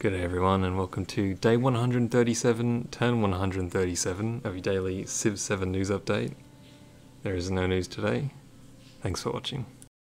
Good day, everyone, and welcome to day 137, turn 137 of your daily Civ 7 news update. There is no news today. Thanks for watching.